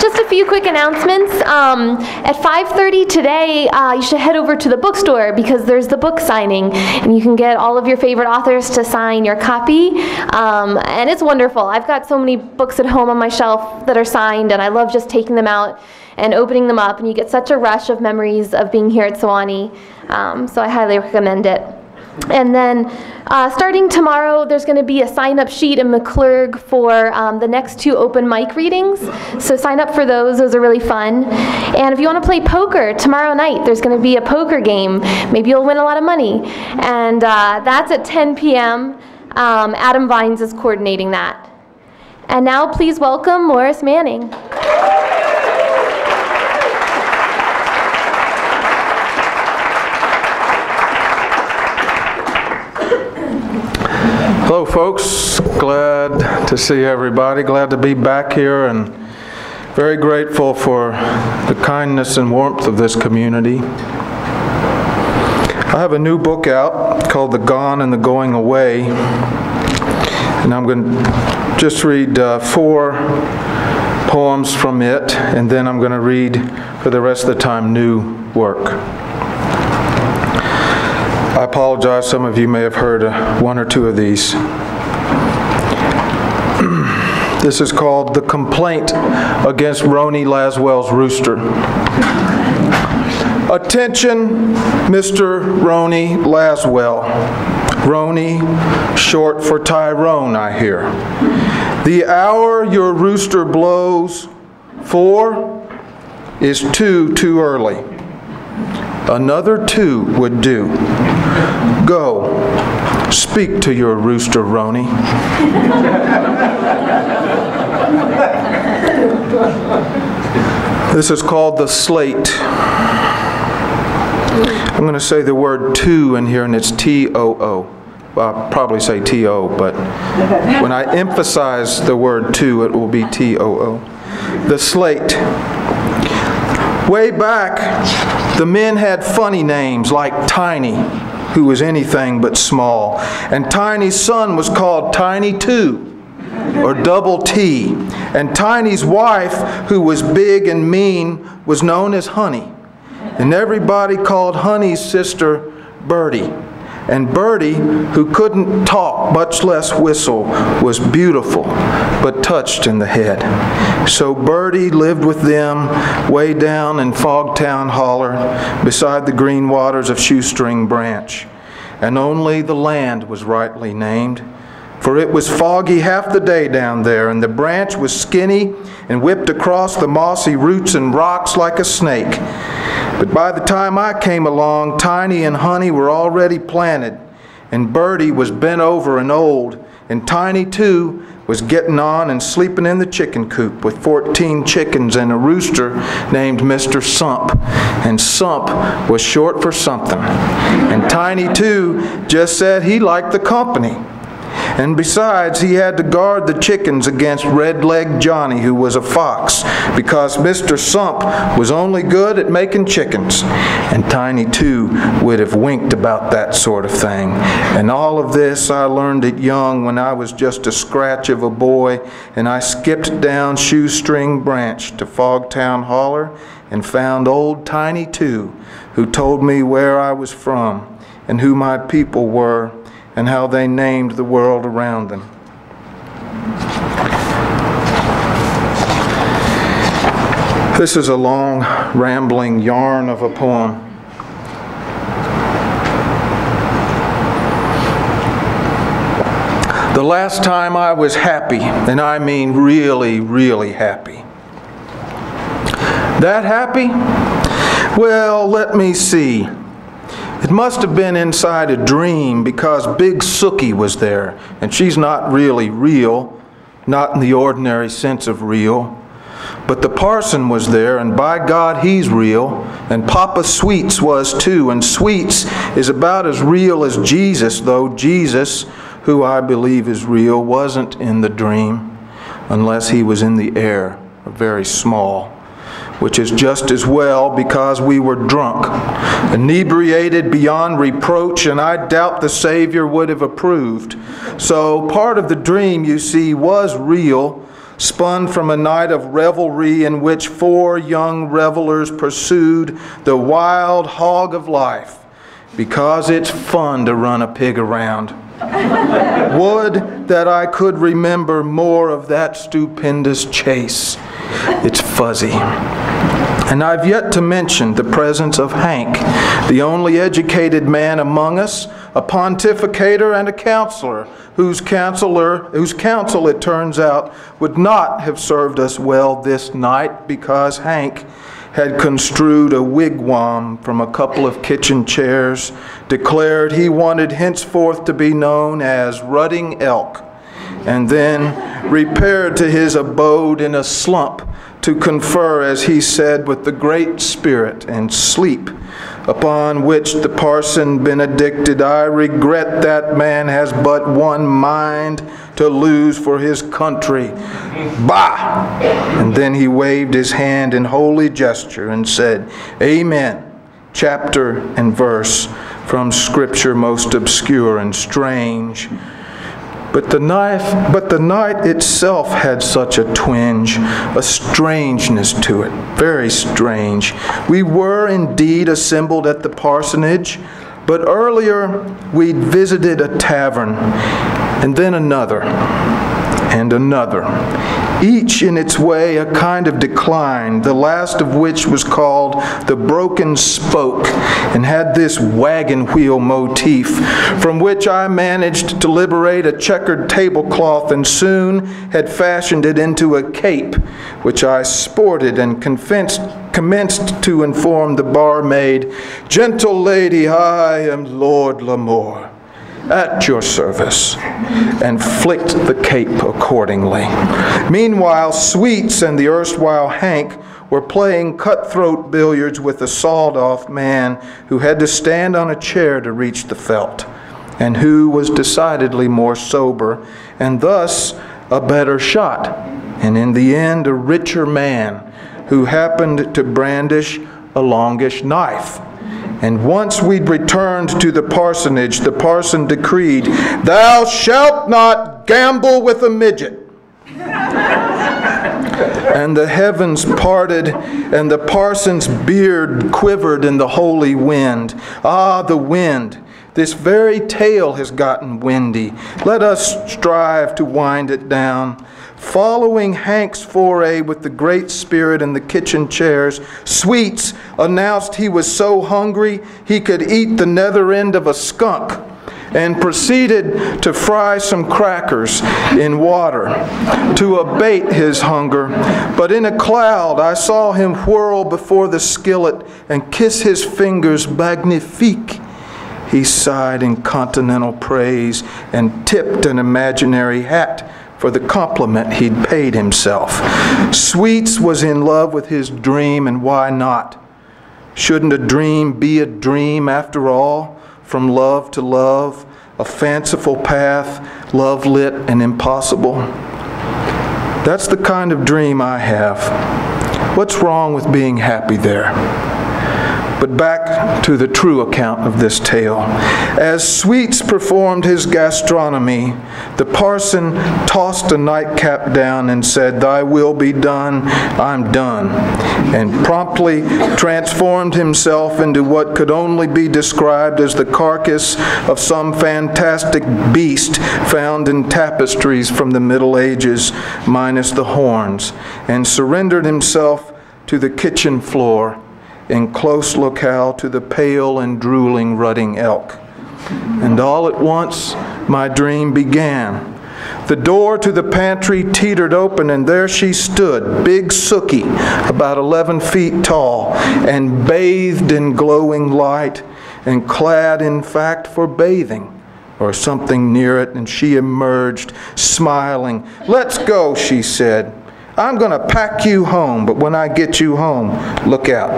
Just a few quick announcements. Um, at 5:30 today, uh, you should head over to the bookstore because there's the book signing, and you can get all of your favorite authors to sign your copy. Um, and it's wonderful. I've got so many books at home on my shelf that are signed, and I love just taking them out and opening them up, and you get such a rush of memories of being here at Sewanee. Um, so I highly recommend it. And then, uh, starting tomorrow, there's going to be a sign-up sheet in McClurg for um, the next two open mic readings. So sign up for those; those are really fun. And if you want to play poker tomorrow night, there's going to be a poker game. Maybe you'll win a lot of money, and uh, that's at 10 p.m. Um, Adam Vines is coordinating that. And now, please welcome Maurice Manning. Hello, folks. Glad to see everybody. Glad to be back here and very grateful for the kindness and warmth of this community. I have a new book out called The Gone and the Going Away. And I'm going to just read uh, four poems from it, and then I'm going to read for the rest of the time new work. I apologize, some of you may have heard one or two of these. this is called The Complaint Against Roni Laswell's Rooster. Attention, Mr. Roni Laswell. Roni, short for Tyrone, I hear. The hour your rooster blows, four, is two too early. Another two would do. Go, speak to your rooster, Roni. this is called the slate. I'm going to say the word two in here, and it's T O O. I'll probably say T O, but when I emphasize the word two, it will be T O O. The slate. Way back, the men had funny names like Tiny, who was anything but small, and Tiny's son was called Tiny Two, or Double T, and Tiny's wife, who was big and mean, was known as Honey, and everybody called Honey's sister Birdie. And Birdie, who couldn't talk, much less whistle, was beautiful, but touched in the head. So Birdie lived with them way down in Fogtown Holler, beside the green waters of Shoestring Branch. And only the land was rightly named. For it was foggy half the day down there, and the branch was skinny and whipped across the mossy roots and rocks like a snake. But by the time I came along, Tiny and Honey were already planted, and Birdie was bent over and old, and Tiny, too, was getting on and sleeping in the chicken coop with 14 chickens and a rooster named Mr. Sump. And Sump was short for something. And Tiny, too, just said he liked the company. And besides, he had to guard the chickens against Red Leg Johnny, who was a fox, because Mr. Sump was only good at making chickens. And Tiny, too, would have winked about that sort of thing. And all of this I learned at young when I was just a scratch of a boy, and I skipped down Shoestring Branch to Fogtown Holler and found old Tiny, too, who told me where I was from and who my people were and how they named the world around them. This is a long, rambling yarn of a poem. The last time I was happy, and I mean really, really happy. That happy? Well, let me see. It must have been inside a dream because Big Sookie was there, and she's not really real, not in the ordinary sense of real. But the parson was there, and by God, he's real. And Papa Sweets was too. And Sweets is about as real as Jesus, though Jesus, who I believe is real, wasn't in the dream unless he was in the air, very small which is just as well because we were drunk, inebriated beyond reproach, and I doubt the Savior would have approved. So part of the dream, you see, was real, spun from a night of revelry in which four young revelers pursued the wild hog of life because it's fun to run a pig around. Would that I could remember more of that stupendous chase. It's fuzzy. And I've yet to mention the presence of Hank, the only educated man among us, a pontificator and a counselor, whose counselor, whose counsel it turns out would not have served us well this night because Hank had construed a wigwam from a couple of kitchen chairs, declared he wanted henceforth to be known as Rutting Elk, and then repaired to his abode in a slump to confer, as he said, with the Great Spirit and sleep, upon which the parson benedicted, I regret that man has but one mind to lose for his country. Bah! And then he waved his hand in holy gesture and said, Amen. Chapter and verse from Scripture most obscure and strange. But the, knife, but the night itself had such a twinge, a strangeness to it, very strange. We were indeed assembled at the parsonage, but earlier we'd visited a tavern, and then another, and another each in its way a kind of decline, the last of which was called the broken spoke and had this wagon wheel motif, from which I managed to liberate a checkered tablecloth and soon had fashioned it into a cape, which I sported and commenced to inform the barmaid, Gentle lady, I am Lord Lamore at your service, and flicked the cape accordingly. Meanwhile, Sweets and the erstwhile Hank were playing cutthroat billiards with a sawed off man who had to stand on a chair to reach the felt, and who was decidedly more sober, and thus a better shot, and in the end a richer man who happened to brandish a longish knife. And once we'd returned to the parsonage, the parson decreed, Thou shalt not gamble with a midget. and the heavens parted, and the parson's beard quivered in the holy wind. Ah, the wind! This very tale has gotten windy. Let us strive to wind it down. Following Hank's foray with the Great Spirit in the kitchen chairs, Sweets announced he was so hungry he could eat the nether end of a skunk and proceeded to fry some crackers in water to abate his hunger. But in a cloud I saw him whirl before the skillet and kiss his fingers magnifique. He sighed in continental praise and tipped an imaginary hat for the compliment he'd paid himself. Sweets was in love with his dream, and why not? Shouldn't a dream be a dream after all? From love to love, a fanciful path, love lit and impossible? That's the kind of dream I have. What's wrong with being happy there? But back to the true account of this tale. As Sweets performed his gastronomy, the parson tossed a nightcap down and said, Thy will be done, I'm done, and promptly transformed himself into what could only be described as the carcass of some fantastic beast found in tapestries from the Middle Ages, minus the horns, and surrendered himself to the kitchen floor in close locale to the pale and drooling rutting elk. And all at once my dream began. The door to the pantry teetered open, and there she stood, big Sookie, about 11 feet tall, and bathed in glowing light, and clad, in fact, for bathing or something near it, and she emerged, smiling. Let's go, she said. I'm going to pack you home, but when I get you home, look out.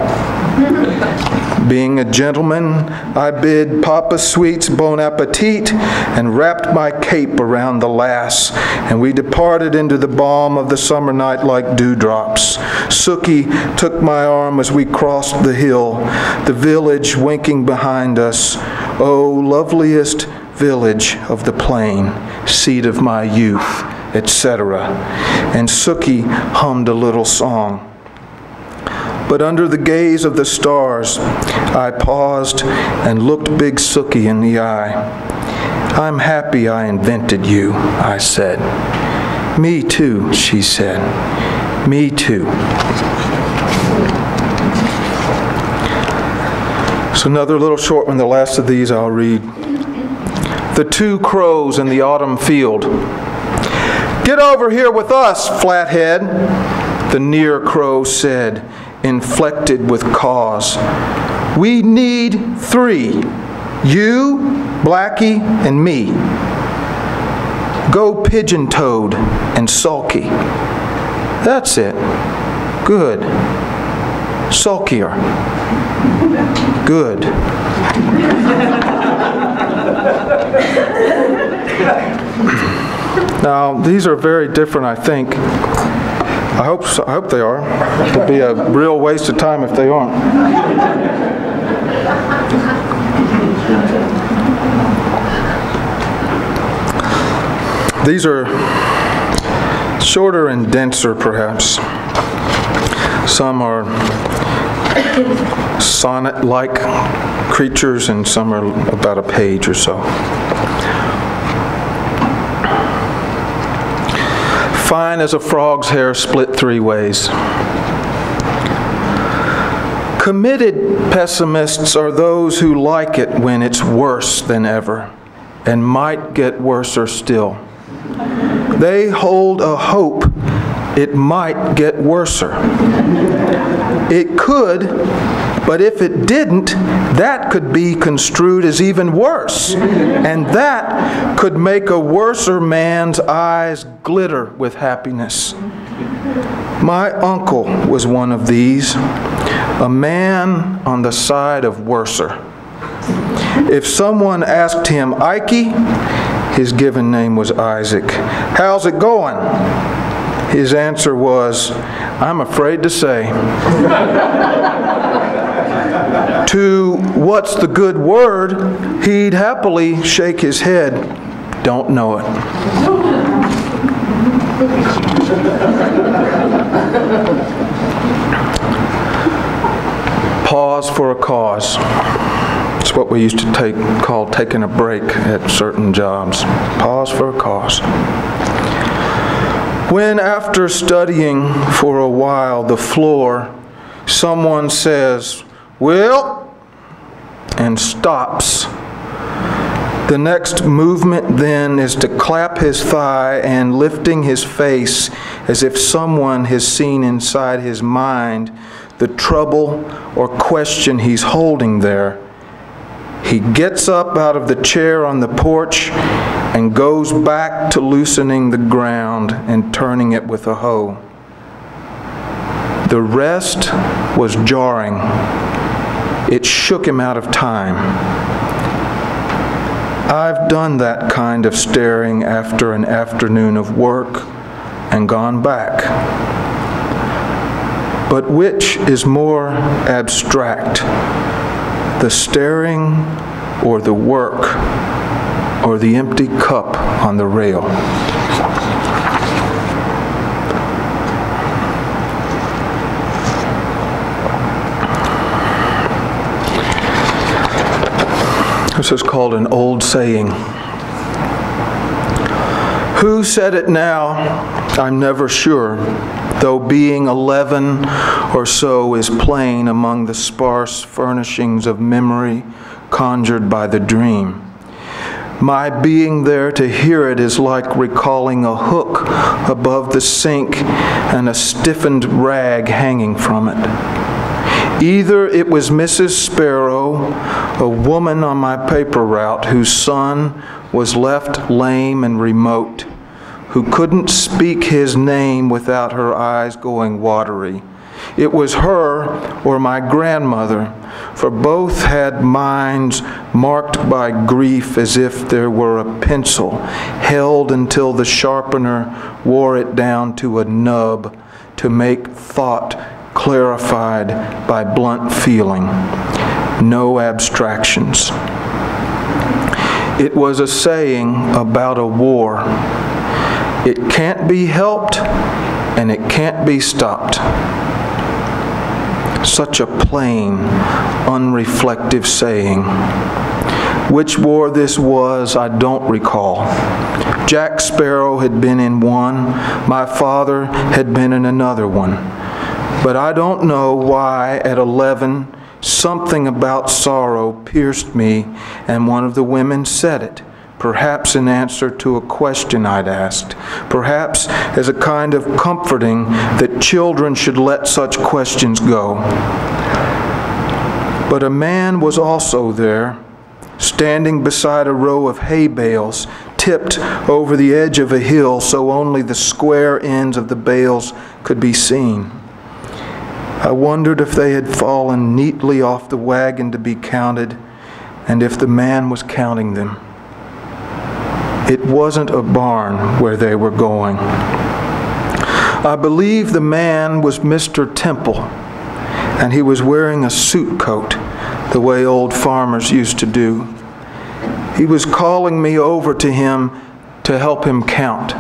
Being a gentleman, I bid Papa Sweets bon appetit and wrapped my cape around the lass, and we departed into the balm of the summer night like dewdrops. Sookie took my arm as we crossed the hill, the village winking behind us. Oh, loveliest village of the plain, seat of my youth etc. And Sookie hummed a little song. But under the gaze of the stars, I paused and looked Big Sookie in the eye. I'm happy I invented you, I said. Me too, she said. Me too. So another little short one, the last of these I'll read. The two crows in the autumn field. Get over here with us, flathead, the near crow said inflected with cause. We need three you, Blackie, and me. Go pigeon toed and sulky. That's it. Good. Sulkier. Good. now, these are very different, I think. I hope, so, I hope they are. It'd be a real waste of time if they aren't. These are shorter and denser, perhaps. Some are sonnet-like creatures, and some are about a page or so. Fine as a frog's hair split three ways. Committed pessimists are those who like it when it's worse than ever and might get worser still. They hold a hope it might get worser. It could, but if it didn't, that could be construed as even worse. And that could make a worser man's eyes glitter with happiness. My uncle was one of these, a man on the side of worser. If someone asked him, Ike, his given name was Isaac, how's it going? His answer was, I'm afraid to say. to what's the good word, he'd happily shake his head, don't know it. Pause for a cause. It's what we used to take call taking a break at certain jobs. Pause for a cause. When, after studying for a while the floor, someone says, Well, and stops, the next movement then is to clap his thigh and lifting his face as if someone has seen inside his mind the trouble or question he's holding there. He gets up out of the chair on the porch and goes back to loosening the ground and turning it with a hoe. The rest was jarring. It shook him out of time. I've done that kind of staring after an afternoon of work and gone back. But which is more abstract, the staring or the work or the empty cup on the rail. This is called an old saying. Who said it now? I'm never sure, though being 11 or so is plain among the sparse furnishings of memory conjured by the dream. My being there to hear it is like recalling a hook above the sink and a stiffened rag hanging from it. Either it was Mrs. Sparrow, a woman on my paper route whose son was left lame and remote, who couldn't speak his name without her eyes going watery. It was her or my grandmother for both had minds marked by grief as if there were a pencil held until the sharpener wore it down to a nub to make thought clarified by blunt feeling. No abstractions. It was a saying about a war, It can't be helped and it can't be stopped. Such a plain, unreflective saying. Which war this was, I don't recall. Jack Sparrow had been in one, my father had been in another one. But I don't know why at 11 something about sorrow pierced me and one of the women said it perhaps in answer to a question I'd asked, perhaps as a kind of comforting that children should let such questions go. But a man was also there, standing beside a row of hay bales tipped over the edge of a hill so only the square ends of the bales could be seen. I wondered if they had fallen neatly off the wagon to be counted and if the man was counting them. It wasn't a barn where they were going. I believe the man was Mr. Temple, and he was wearing a suit coat the way old farmers used to do. He was calling me over to him to help him count.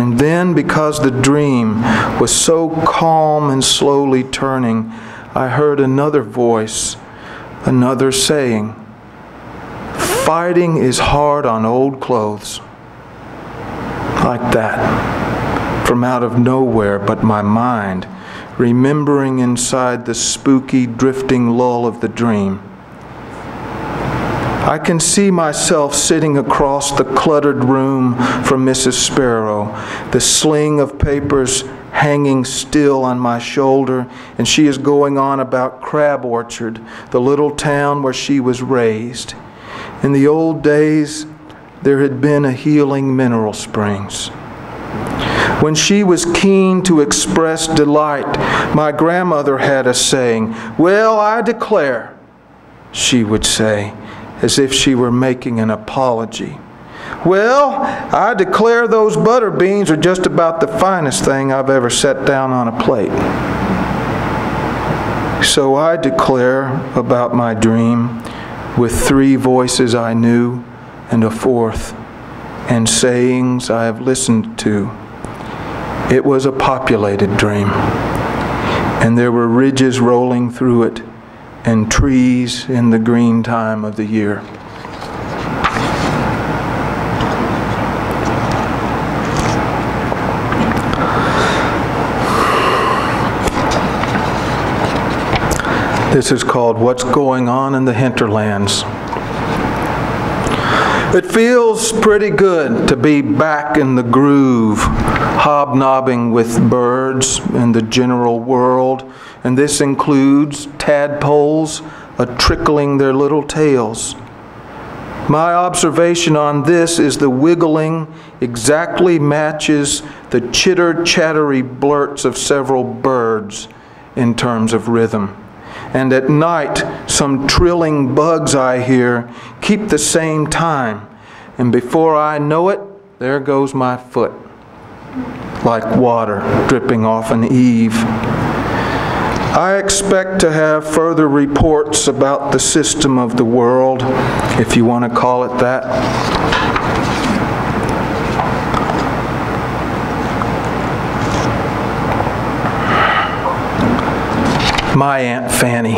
And then, because the dream was so calm and slowly turning, I heard another voice, another saying, Fighting is hard on old clothes. Like that. From out of nowhere but my mind, remembering inside the spooky, drifting lull of the dream. I can see myself sitting across the cluttered room from Mrs. Sparrow, the sling of papers hanging still on my shoulder, and she is going on about Crab Orchard, the little town where she was raised. In the old days, there had been a healing mineral springs. When she was keen to express delight, my grandmother had a saying, Well, I declare, she would say, as if she were making an apology. Well, I declare those butter beans are just about the finest thing I've ever set down on a plate. So I declare about my dream with three voices I knew and a fourth, and sayings I have listened to. It was a populated dream, and there were ridges rolling through it and trees in the green time of the year. This is called What's Going On in the Hinterlands. It feels pretty good to be back in the groove, hobnobbing with birds and the general world, and this includes tadpoles a trickling their little tails. My observation on this is the wiggling exactly matches the chitter chattery blurts of several birds in terms of rhythm and at night some trilling bugs I hear keep the same time, and before I know it, there goes my foot, like water dripping off an eave. I expect to have further reports about the system of the world, if you want to call it that. My Aunt Fanny.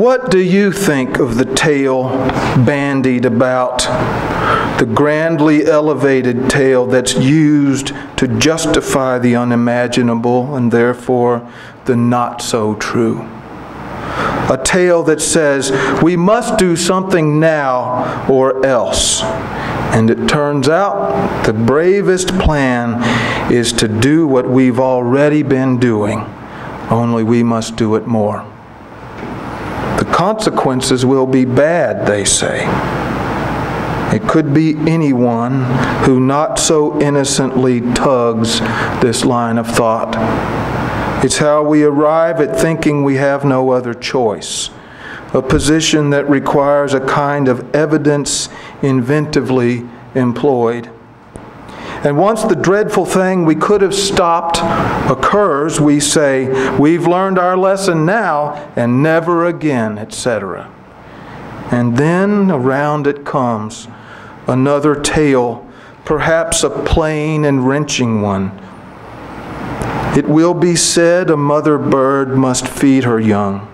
What do you think of the tale bandied about, the grandly elevated tale that's used to justify the unimaginable and therefore the not so true? A tale that says we must do something now or else. And it turns out the bravest plan is to do what we've already been doing, only we must do it more. The consequences will be bad, they say. It could be anyone who not so innocently tugs this line of thought. It's how we arrive at thinking we have no other choice a position that requires a kind of evidence inventively employed. And once the dreadful thing we could have stopped occurs, we say, We've learned our lesson now and never again, etc. And then around it comes another tale perhaps a plain and wrenching one. It will be said a mother bird must feed her young.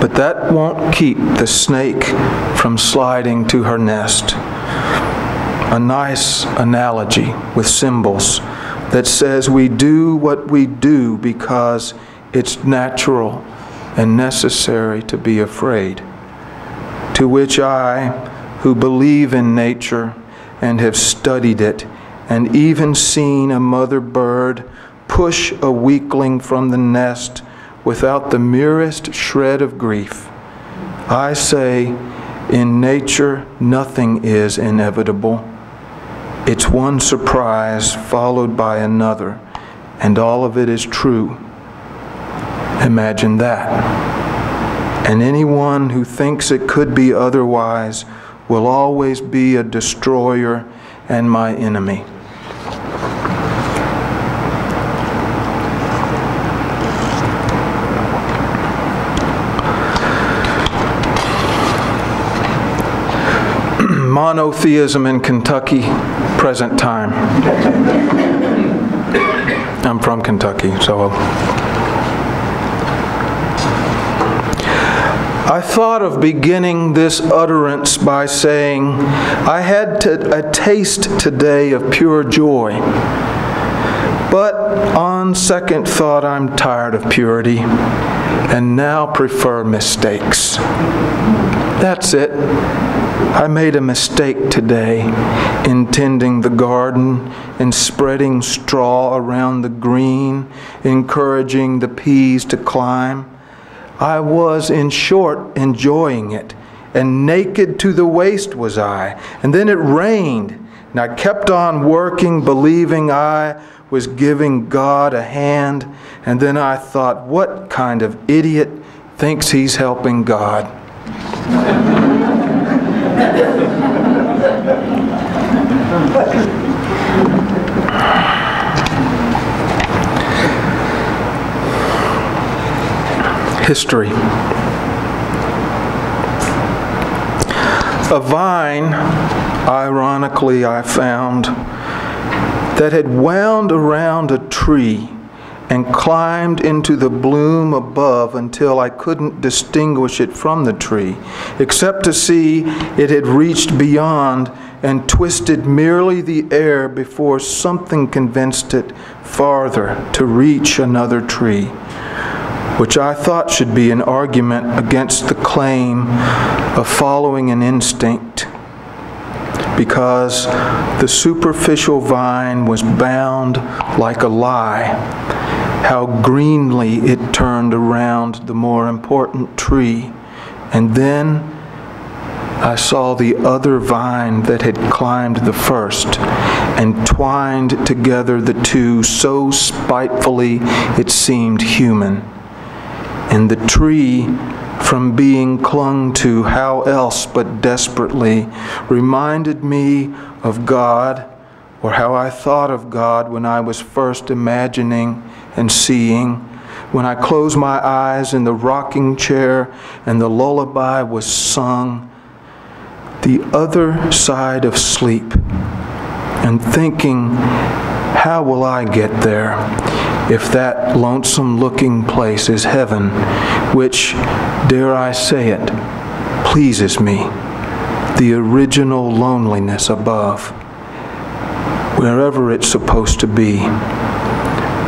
But that won't keep the snake from sliding to her nest. A nice analogy with symbols that says we do what we do because it's natural and necessary to be afraid. To which I, who believe in nature and have studied it, and even seen a mother bird push a weakling from the nest without the merest shred of grief. I say, in nature, nothing is inevitable. It's one surprise followed by another, and all of it is true. Imagine that. And anyone who thinks it could be otherwise will always be a destroyer and my enemy. Monotheism in Kentucky, present time. I'm from Kentucky, so. I thought of beginning this utterance by saying, I had a taste today of pure joy. But on second thought, I'm tired of purity and now prefer mistakes. That's it. I made a mistake today in tending the garden and spreading straw around the green, encouraging the peas to climb. I was, in short, enjoying it, and naked to the waist was I. And then it rained, and I kept on working, believing I was giving God a hand. And then I thought, what kind of idiot thinks he's helping God? History. A vine, ironically, I found, that had wound around a tree and climbed into the bloom above until I couldn't distinguish it from the tree, except to see it had reached beyond and twisted merely the air before something convinced it farther to reach another tree, which I thought should be an argument against the claim of following an instinct because the superficial vine was bound like a lie. How greenly it turned around the more important tree. And then I saw the other vine that had climbed the first and twined together the two so spitefully it seemed human. And the tree from being clung to how else but desperately reminded me of God or how I thought of God when I was first imagining and seeing, when I closed my eyes in the rocking chair and the lullaby was sung, the other side of sleep, and thinking, how will I get there? if that lonesome looking place is heaven, which, dare I say it, pleases me, the original loneliness above, wherever it's supposed to be,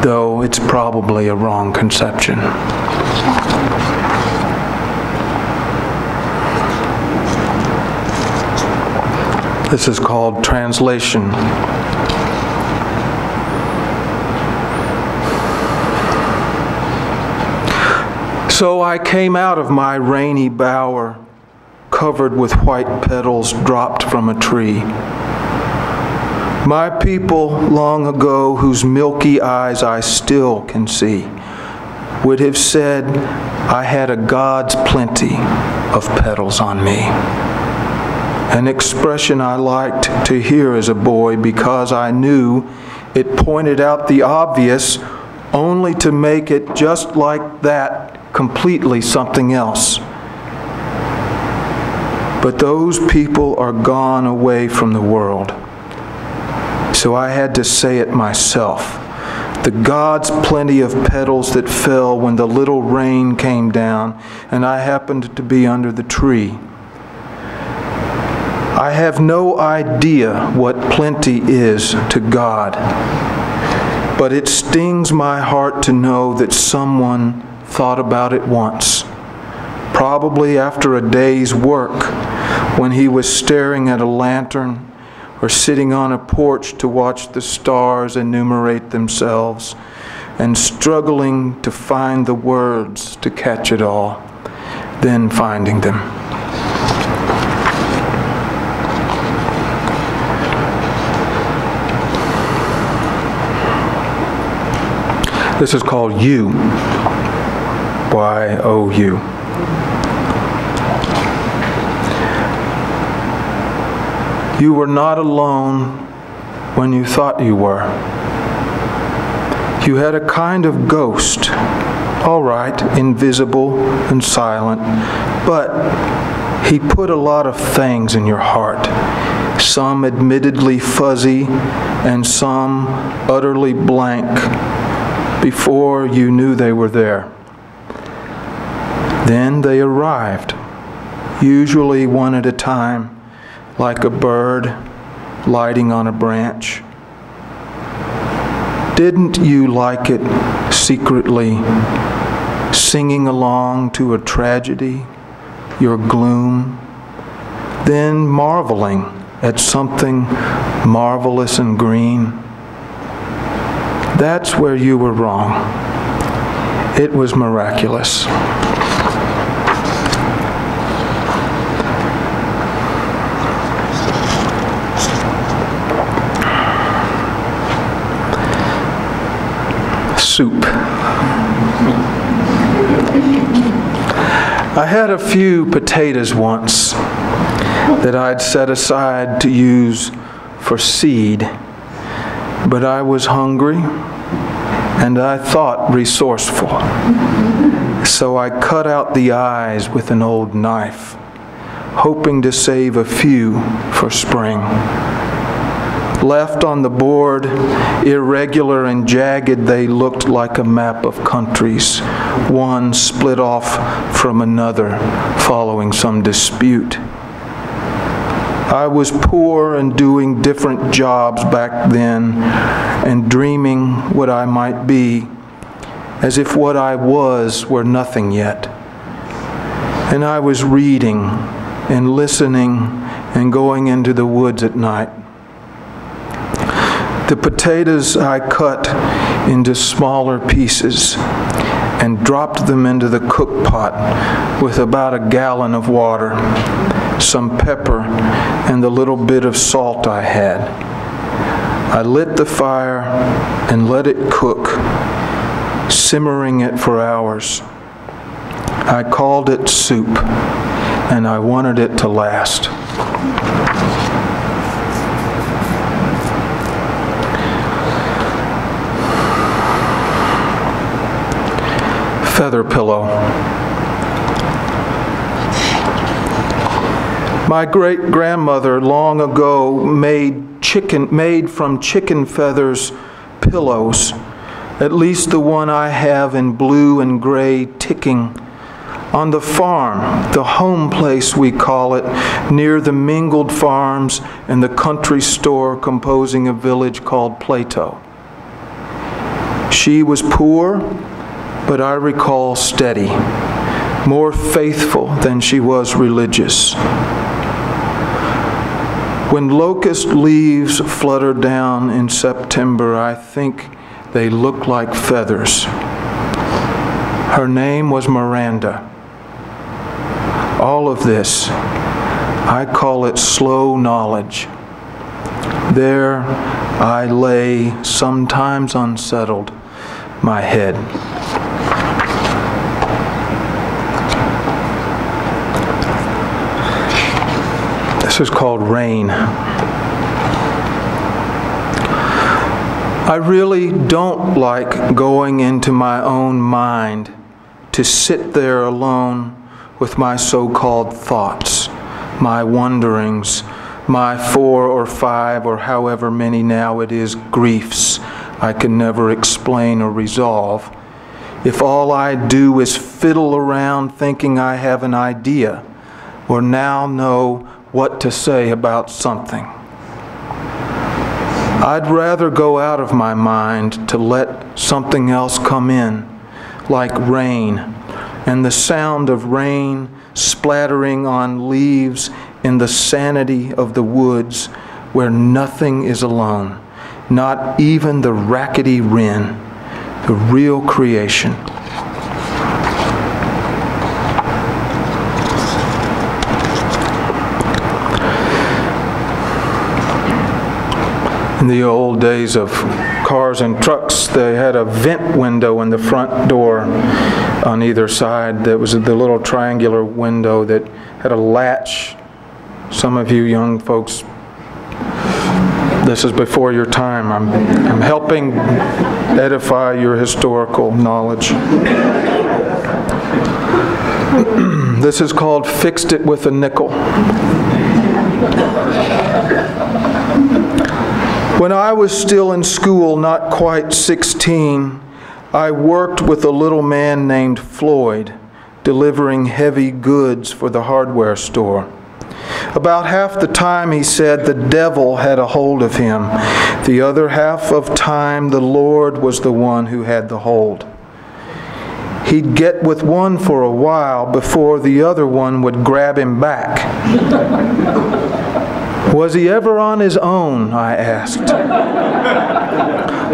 though it's probably a wrong conception. This is called translation. So I came out of my rainy bower, covered with white petals dropped from a tree. My people long ago, whose milky eyes I still can see, would have said I had a God's plenty of petals on me. An expression I liked to hear as a boy because I knew it pointed out the obvious only to make it just like that completely something else. But those people are gone away from the world. So I had to say it myself. The God's plenty of petals that fell when the little rain came down, and I happened to be under the tree. I have no idea what plenty is to God, but it stings my heart to know that someone thought about it once, probably after a day's work when he was staring at a lantern or sitting on a porch to watch the stars enumerate themselves and struggling to find the words to catch it all, then finding them. This is called You. Y O U. You were not alone when you thought you were. You had a kind of ghost, all right, invisible and silent, but he put a lot of things in your heart, some admittedly fuzzy and some utterly blank before you knew they were there. Then they arrived, usually one at a time, like a bird lighting on a branch. Didn't you like it secretly, singing along to a tragedy, your gloom, then marveling at something marvelous and green? That's where you were wrong. It was miraculous. Soup. I had a few potatoes once that I'd set aside to use for seed but I was hungry and I thought resourceful. So I cut out the eyes with an old knife, hoping to save a few for spring. Left on the board, irregular and jagged, they looked like a map of countries, one split off from another following some dispute. I was poor and doing different jobs back then and dreaming what I might be, as if what I was were nothing yet. And I was reading and listening and going into the woods at night. The potatoes I cut into smaller pieces and dropped them into the cook pot with about a gallon of water some pepper, and the little bit of salt I had. I lit the fire and let it cook, simmering it for hours. I called it soup, and I wanted it to last. Feather pillow. My great grandmother long ago made chicken made from chicken feathers pillows, at least the one I have in blue and gray ticking. On the farm, the home place we call it, near the mingled farms and the country store composing a village called Plato. She was poor, but I recall steady, more faithful than she was religious. When locust leaves flutter down in September, I think they look like feathers. Her name was Miranda. All of this, I call it slow knowledge. There I lay, sometimes unsettled, my head. This is called rain. I really don't like going into my own mind to sit there alone with my so called thoughts, my wonderings, my four or five or however many now it is griefs I can never explain or resolve, if all I do is fiddle around thinking I have an idea or now know what to say about something. I'd rather go out of my mind to let something else come in, like rain, and the sound of rain splattering on leaves in the sanity of the woods where nothing is alone, not even the rackety wren, the real creation. In the old days of cars and trucks, they had a vent window in the front door on either side. That was the little triangular window that had a latch. Some of you young folks, this is before your time. I'm, I'm helping edify your historical knowledge. this is called Fixed It with a Nickel. When I was still in school, not quite 16, I worked with a little man named Floyd, delivering heavy goods for the hardware store. About half the time, he said, the devil had a hold of him. The other half of time, the Lord was the one who had the hold. He'd get with one for a while before the other one would grab him back. Was he ever on his own? I asked.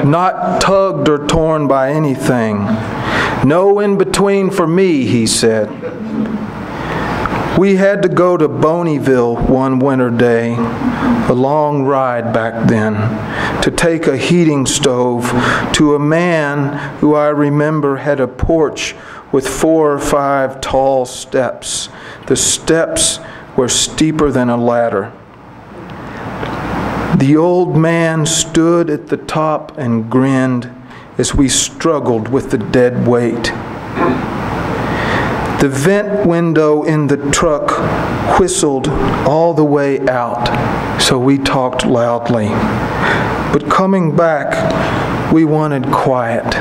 Not tugged or torn by anything. No in between for me, he said. We had to go to Boneyville one winter day, a long ride back then, to take a heating stove to a man who I remember had a porch with four or five tall steps. The steps were steeper than a ladder. The old man stood at the top and grinned as we struggled with the dead weight. The vent window in the truck whistled all the way out, so we talked loudly. But coming back, we wanted quiet,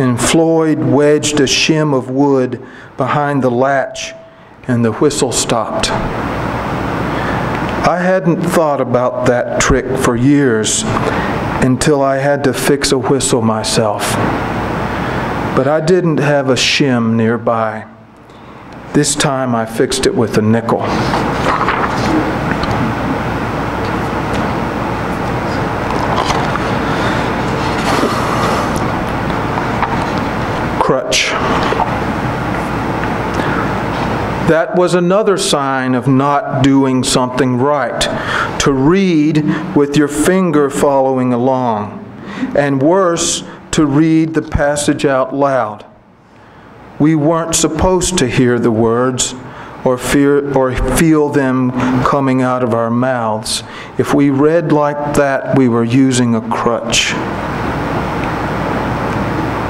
and Floyd wedged a shim of wood behind the latch, and the whistle stopped. I hadn't thought about that trick for years until I had to fix a whistle myself. But I didn't have a shim nearby. This time I fixed it with a nickel. Crutch. That was another sign of not doing something right. To read with your finger following along. And worse, to read the passage out loud. We weren't supposed to hear the words or, fear, or feel them coming out of our mouths. If we read like that, we were using a crutch.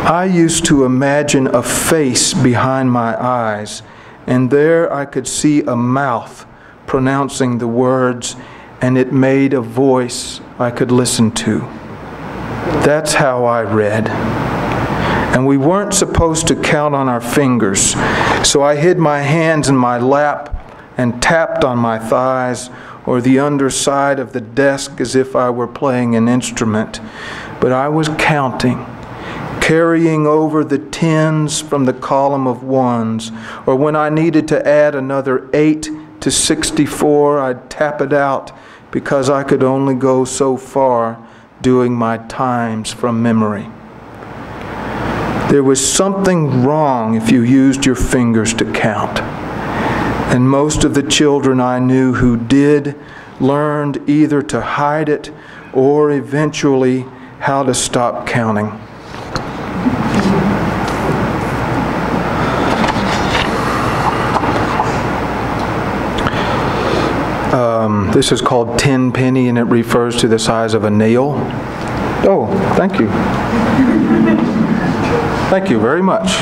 I used to imagine a face behind my eyes and there I could see a mouth pronouncing the words, and it made a voice I could listen to. That's how I read. And we weren't supposed to count on our fingers, so I hid my hands in my lap and tapped on my thighs or the underside of the desk as if I were playing an instrument. But I was counting carrying over the tens from the column of ones, or when I needed to add another 8 to 64, I'd tap it out because I could only go so far doing my times from memory. There was something wrong if you used your fingers to count. And most of the children I knew who did learned either to hide it or eventually how to stop counting. This is called ten penny and it refers to the size of a nail. Oh, thank you. Thank you very much.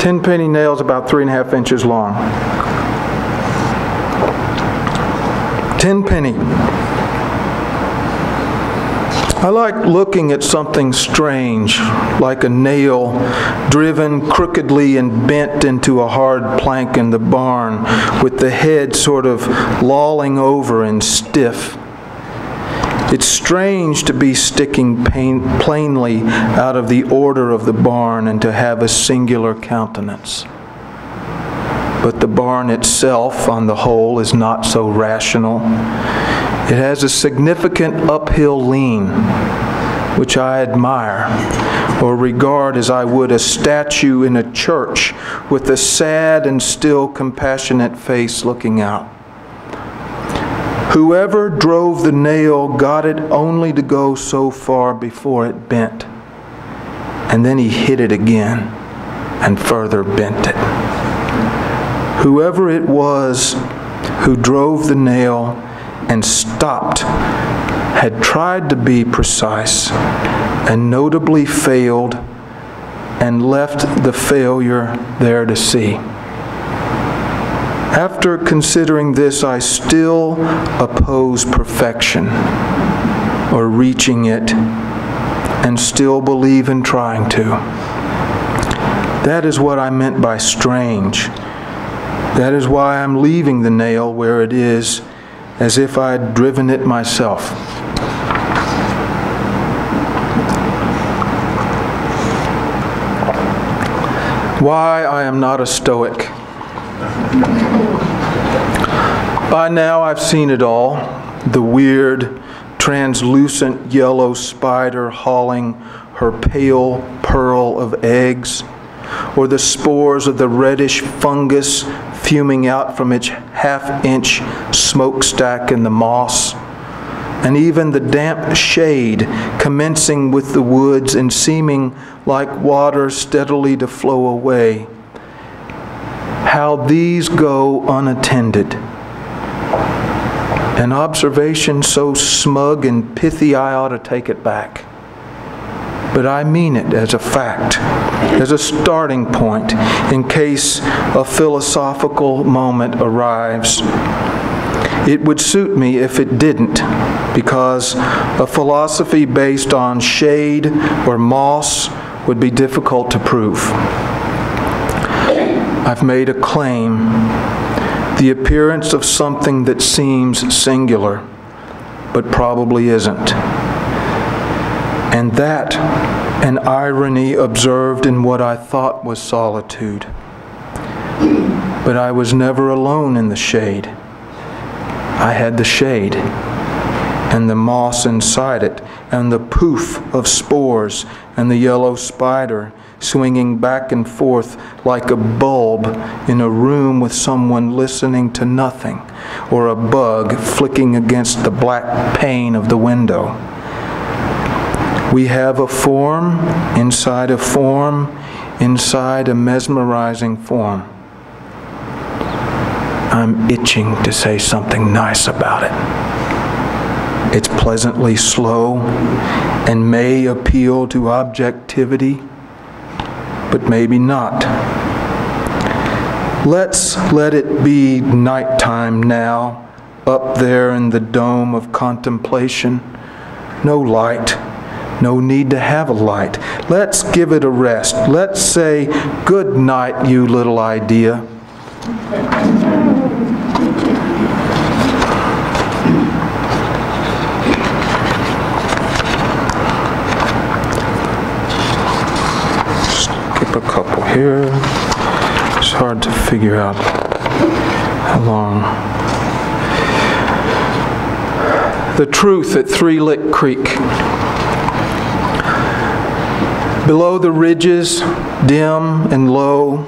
ten penny nails about three and a half inches long. Ten penny. I like looking at something strange, like a nail driven crookedly and bent into a hard plank in the barn, with the head sort of lolling over and stiff. It's strange to be sticking pain, plainly out of the order of the barn and to have a singular countenance. But the barn itself, on the whole, is not so rational. It has a significant uphill lean, which I admire or regard as I would a statue in a church with a sad and still compassionate face looking out. Whoever drove the nail got it only to go so far before it bent. And then he hit it again and further bent it. Whoever it was who drove the nail and stopped had tried to be precise and notably failed and left the failure there to see. After considering this, I still oppose perfection or reaching it and still believe in trying to. That is what I meant by strange. That is why I'm leaving the nail where it is as if I had driven it myself. Why I am not a Stoic. By now, I've seen it all the weird, translucent yellow spider hauling her pale pearl of eggs, or the spores of the reddish fungus fuming out from its half inch smokestack in the moss, and even the damp shade commencing with the woods and seeming like water steadily to flow away. How these go unattended an observation so smug and pithy I ought to take it back. But I mean it as a fact, as a starting point in case a philosophical moment arrives. It would suit me if it didn't, because a philosophy based on shade or moss would be difficult to prove. I've made a claim the appearance of something that seems singular, but probably isn't. And that an irony observed in what I thought was solitude. But I was never alone in the shade. I had the shade and the moss inside it, and the poof of spores, and the yellow spider swinging back and forth like a bulb in a room with someone listening to nothing, or a bug flicking against the black pane of the window. We have a form inside a form inside a mesmerizing form. I'm itching to say something nice about it. It's pleasantly slow and may appeal to objectivity but maybe not. Let's let it be nighttime now, up there in the dome of contemplation. No light, no need to have a light. Let's give it a rest. Let's say, Good night, you little idea. Skip a couple here. It's hard to figure out how long. The truth at Three Lick Creek. Below the ridges, dim and low,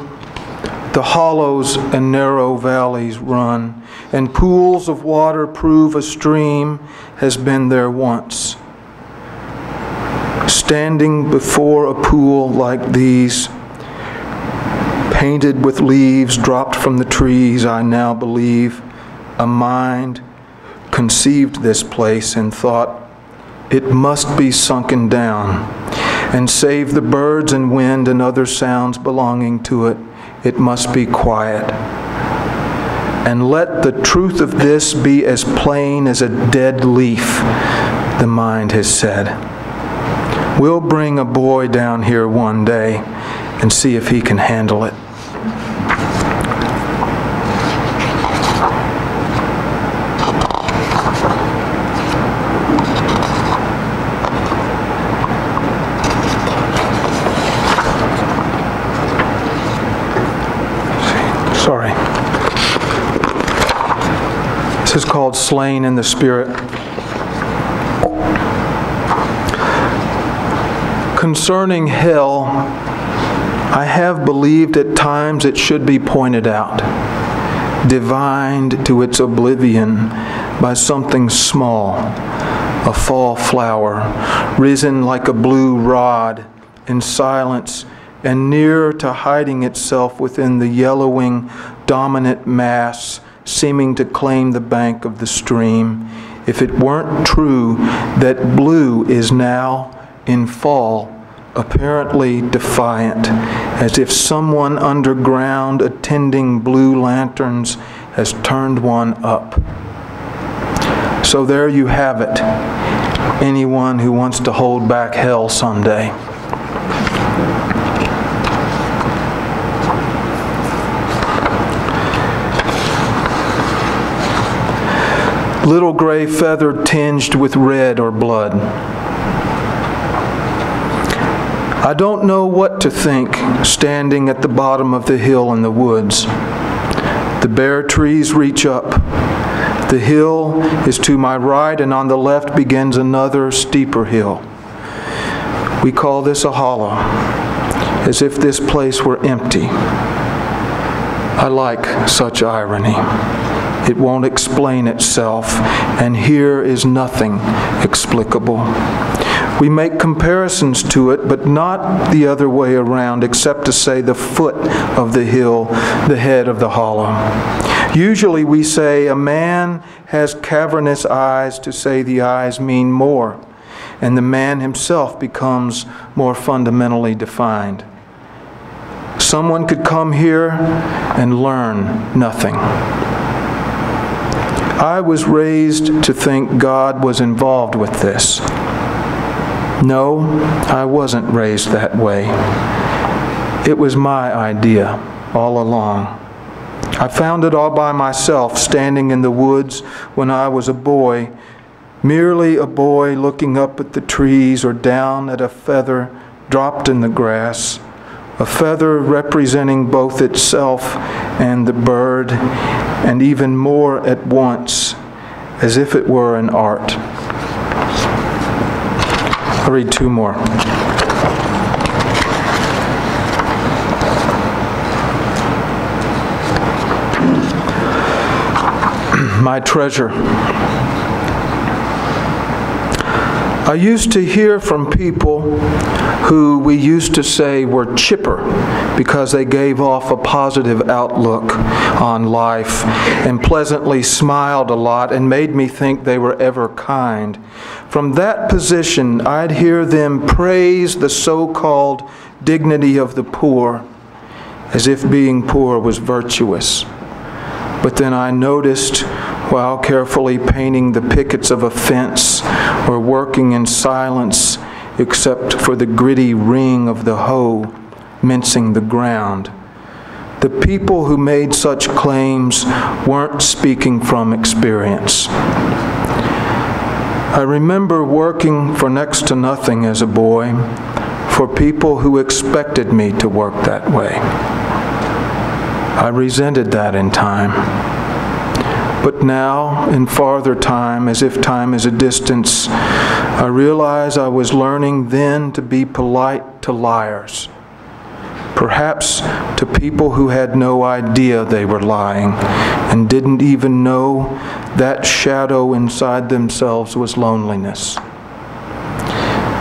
the hollows and narrow valleys run, and pools of water prove a stream has been there once. Standing before a pool like these, painted with leaves dropped from the trees, I now believe, a mind conceived this place and thought, it must be sunken down, and save the birds and wind and other sounds belonging to it, it must be quiet. and let the truth of this be as plain as a dead leaf, the mind has said. We'll bring a boy down here one day and see if he can handle it. Sorry. This is called Slain in the Spirit. Concerning hell, I have believed at times it should be pointed out, divined to its oblivion by something small, a fall flower, risen like a blue rod in silence and near to hiding itself within the yellowing, dominant mass seeming to claim the bank of the stream, if it weren't true that blue is now in fall, apparently defiant, as if someone underground attending blue lanterns has turned one up. So there you have it. Anyone who wants to hold back hell someday. Little gray feather tinged with red or blood. I don't know what to think standing at the bottom of the hill in the woods. The bare trees reach up. The hill is to my right, and on the left begins another steeper hill. We call this a hollow, as if this place were empty. I like such irony. It won't explain itself, and here is nothing explicable. We make comparisons to it, but not the other way around, except to say the foot of the hill, the head of the hollow. Usually we say a man has cavernous eyes to say the eyes mean more, and the man himself becomes more fundamentally defined. Someone could come here and learn nothing. I was raised to think God was involved with this. No, I wasn't raised that way. It was my idea all along. I found it all by myself standing in the woods when I was a boy, merely a boy looking up at the trees or down at a feather dropped in the grass a feather representing both itself and the bird, and even more at once, as if it were an art. I'll read two more. My treasure. I used to hear from people who we used to say were chipper because they gave off a positive outlook on life and pleasantly smiled a lot and made me think they were ever kind. From that position, I'd hear them praise the so called dignity of the poor as if being poor was virtuous. But then I noticed while carefully painting the pickets of a fence or working in silence except for the gritty ring of the hoe mincing the ground. The people who made such claims weren't speaking from experience. I remember working for next to nothing as a boy for people who expected me to work that way. I resented that in time. But now, in farther time, as if time is a distance, I realize I was learning then to be polite to liars. Perhaps to people who had no idea they were lying and didn't even know that shadow inside themselves was loneliness.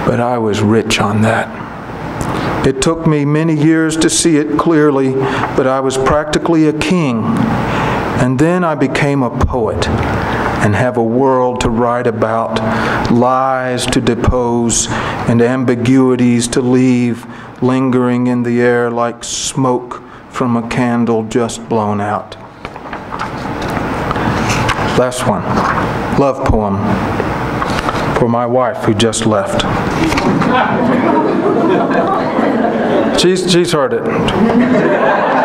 But I was rich on that. It took me many years to see it clearly, but I was practically a king and then I became a poet and have a world to write about, lies to depose, and ambiguities to leave lingering in the air like smoke from a candle just blown out. Last one. Love poem for my wife who just left. She's, she's heard it.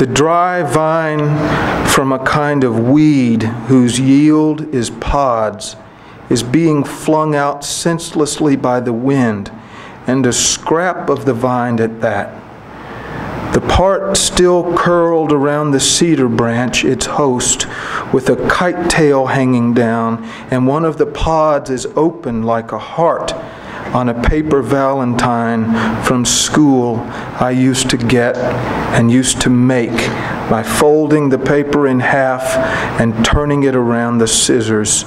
The dry vine from a kind of weed whose yield is pods is being flung out senselessly by the wind, and a scrap of the vine at that. The part still curled around the cedar branch, its host, with a kite tail hanging down, and one of the pods is open like a heart on a paper valentine from school I used to get and used to make by folding the paper in half and turning it around the scissors,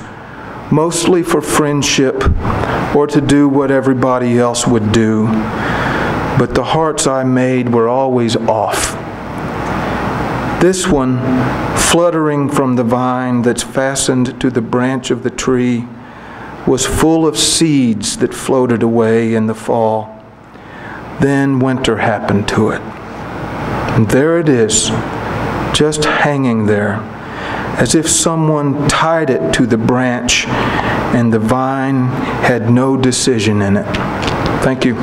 mostly for friendship or to do what everybody else would do but the hearts I made were always off. This one, fluttering from the vine that's fastened to the branch of the tree, was full of seeds that floated away in the fall. Then winter happened to it. And there it is, just hanging there, as if someone tied it to the branch and the vine had no decision in it. Thank you.